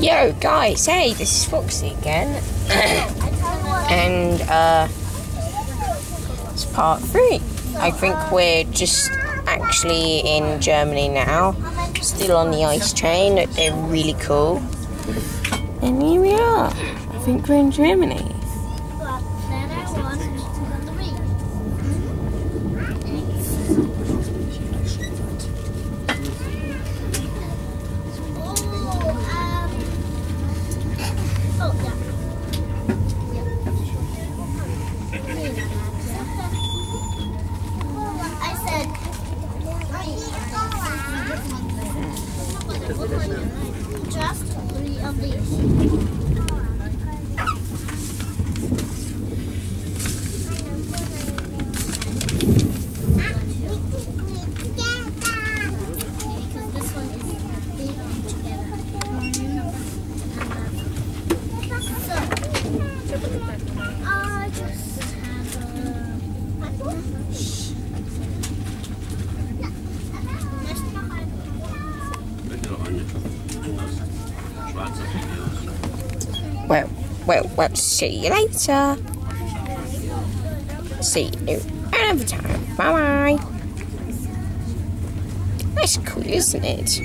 Yo, guys, hey, this is Foxy again. and, uh, it's part three. I think we're just actually in Germany now. Still on the ice train. They're really cool. And here we are. I think we're in Germany. Just three of these. Well, well, well, see you later. See you another time. Bye bye. That's cool, isn't it?